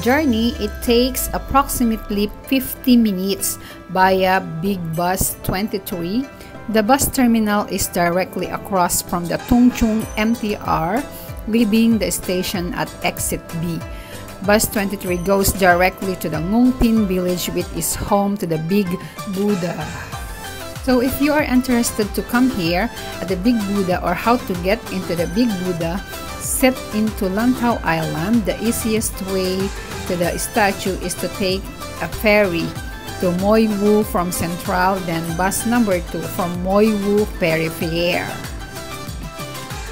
journey it takes approximately 50 minutes via Big Bus 23. The bus terminal is directly across from the Tung Chung MTR, leaving the station at exit B. Bus 23 goes directly to the Ngong Ping village which is home to the Big Buddha. So if you are interested to come here at the Big Buddha or how to get into the Big Buddha, set into Lantau Island, the easiest way to the statue is to take a ferry to Mui Wo from Central, then bus number 2 from Mui Wo.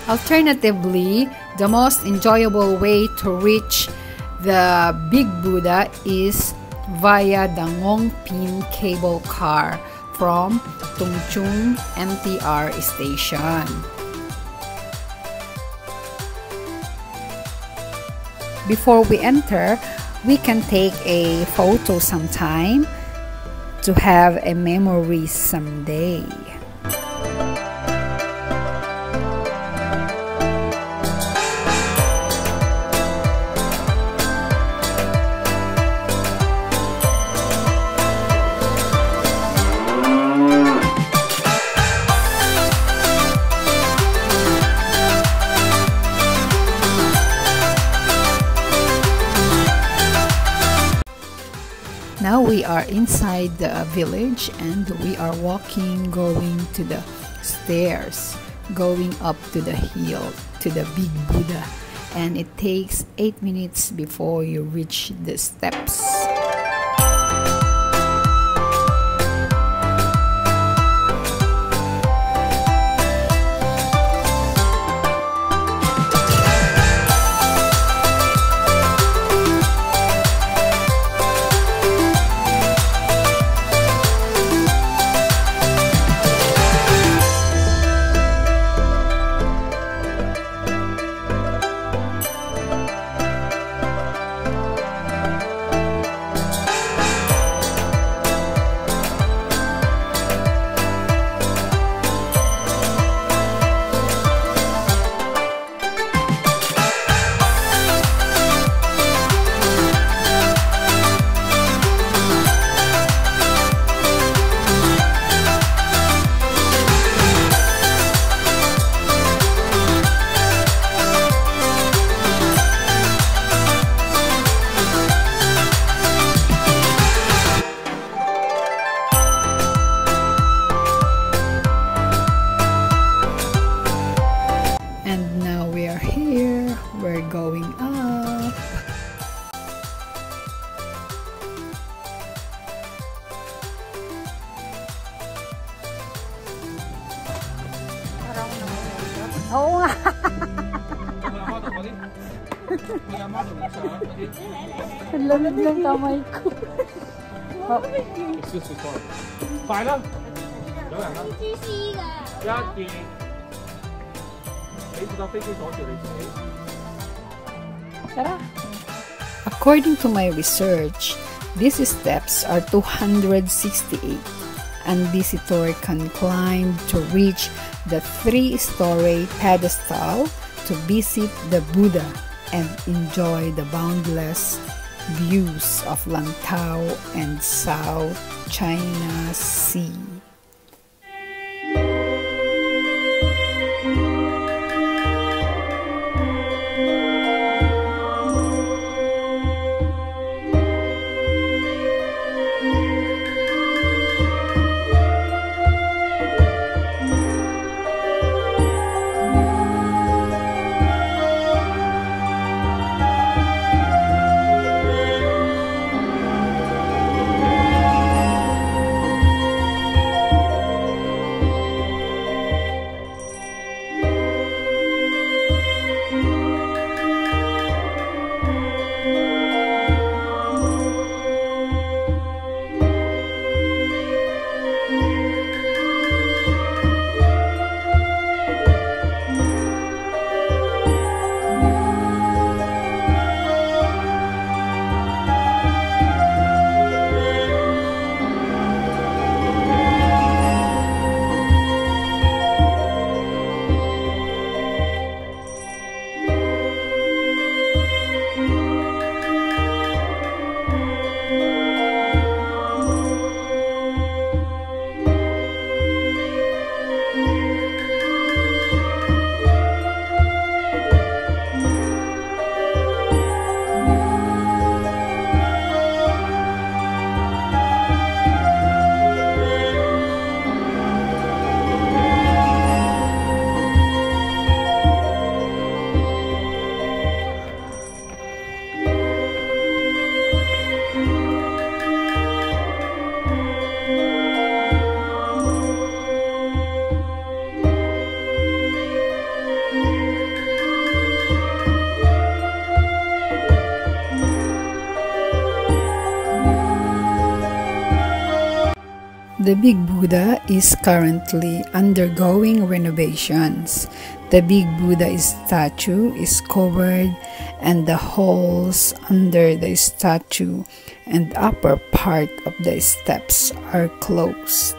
Alternatively, the most enjoyable way to reach the Big Buddha is via the Pin cable car from Tung Chung MTR station. Before we enter, we can take a photo sometime to have a memory someday. Are inside the village and we are walking going to the stairs, going up to the hill to the big Buddha and it takes 8 minutes before you reach the steps. According to my research, these steps are 268 and visitor can climb to reach the three-story pedestal to visit the Buddha and enjoy the boundless views of Lantau and South China Sea. The Big Buddha is currently undergoing renovations. The Big Buddha statue is covered and the holes under the statue and upper part of the steps are closed.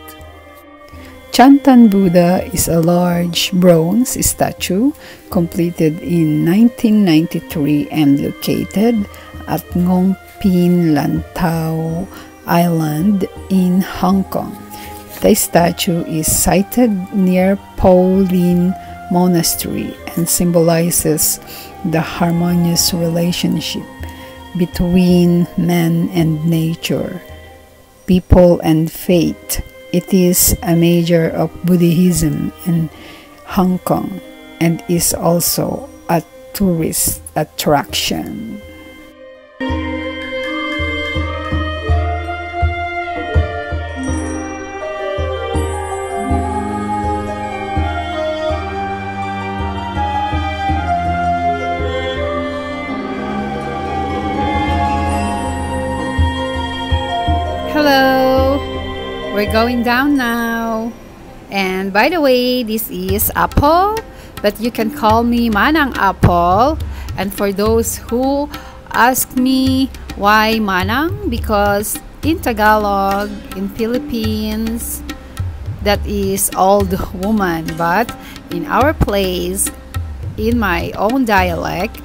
Tian Tan Buddha is a large bronze statue completed in 1993 and located at Ngong Ping Lantau Island in Hong Kong. The statue is sited near Po Lin Monastery and symbolizes the harmonious relationship between man and nature, people and fate. It is a major of Buddhism in Hong Kong and is also a tourist attraction. Hello, we're going down now. And by the way, this is Apple, but you can call me Manang Apple. And for those who ask me why Manang, because in Tagalog, in Philippines, that is old woman, but in our place, in my own dialect,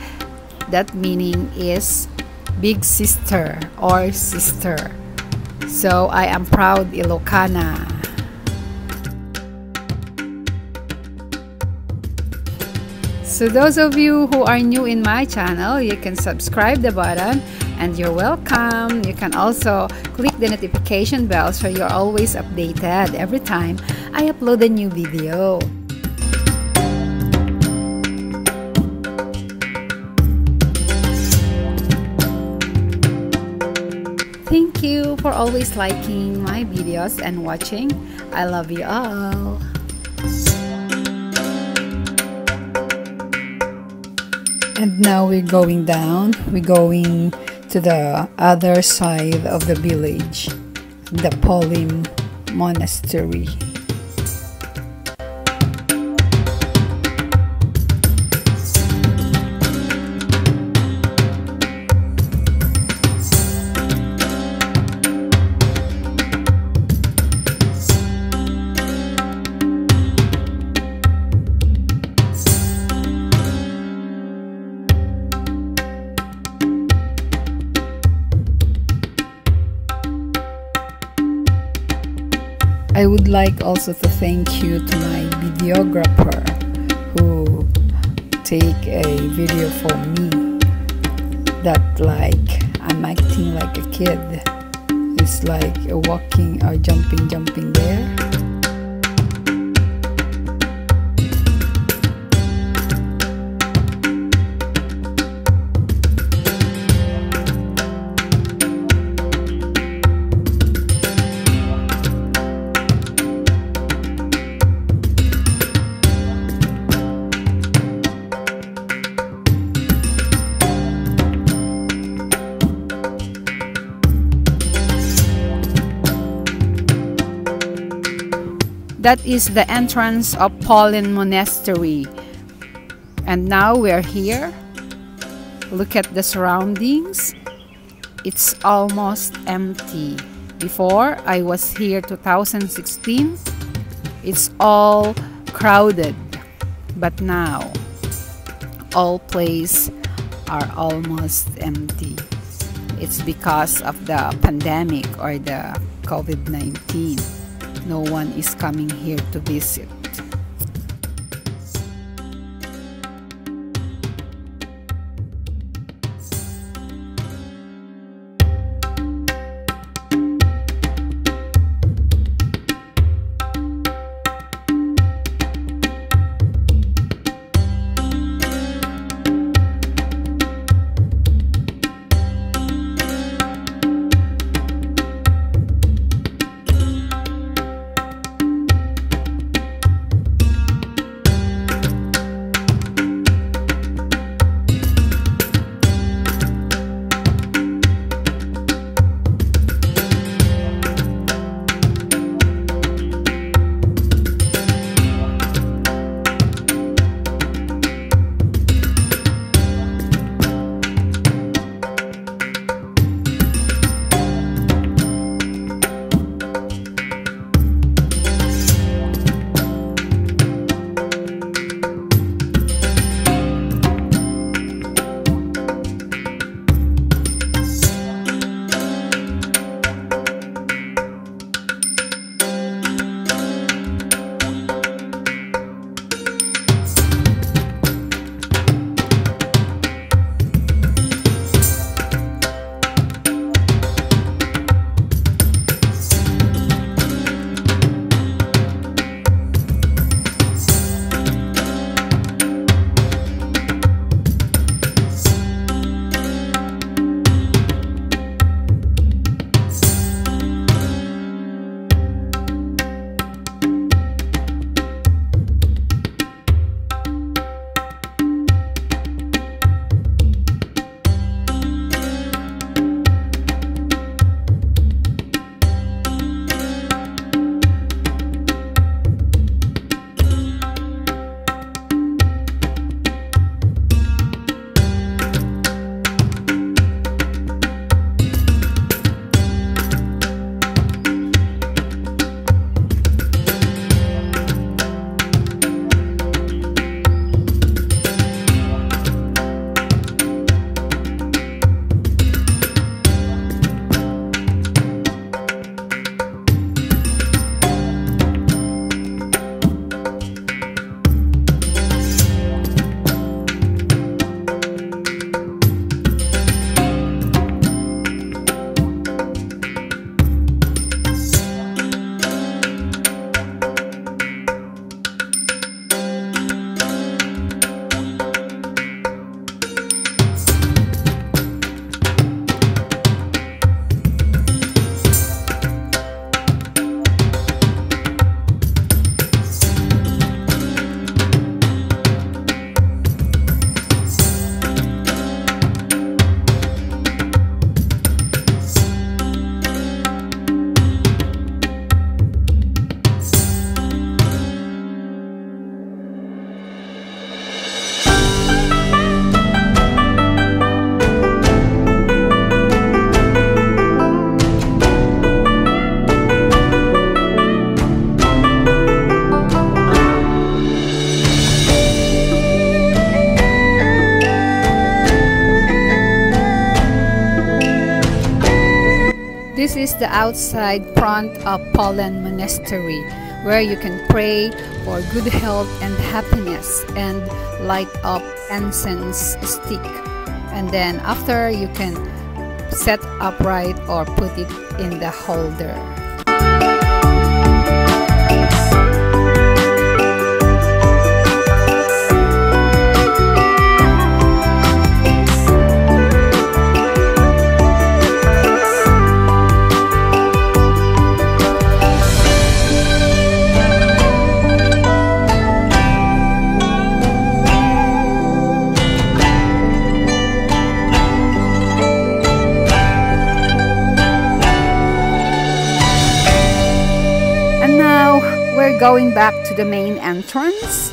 that meaning is big sister or sister. So I am proud Ilocana. So those of you who are new in my channel, you can subscribe the button and you're welcome. You can also click the notification bell so you're always updated every time I upload a new video. You for always liking my videos and watching. I love you all. And now we're going down. We're going to the other side of the village, the Po Lin Monastery. I would like also to thank you to my videographer who take a video for me that like I'm acting like a kid. It's like walking or jumping jumping there. That is the entrance of Po Lin Monastery. And now we're here. Look at the surroundings. It's almost empty. Before I was here 2016, it's all crowded. But now all places are almost empty. It's because of the pandemic or the COVID-19 no one is coming here to visit. The outside front of Po Lin Monastery where you can pray for good health and happiness and light up incense stick. And then after you can set upright or put it in the holder. Going back to the main entrance.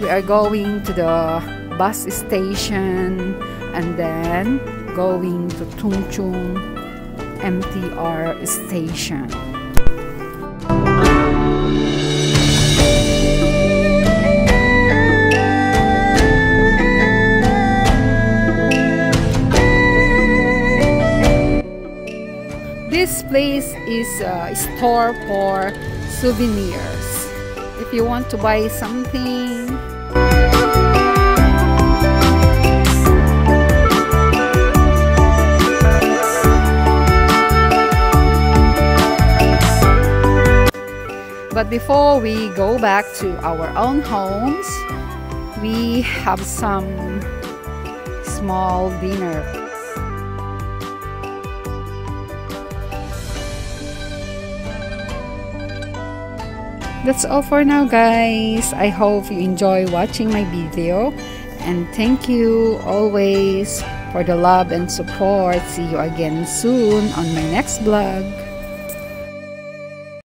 We are going to the bus station and then going to Tung Chung MTR station. This place is a store for souvenirs. If you want to buy something, But before we go back to our own homes, we have some small dinner. That's all for now guys. I hope you enjoy watching my video and thank you always for the love and support. See you again soon on my next vlog.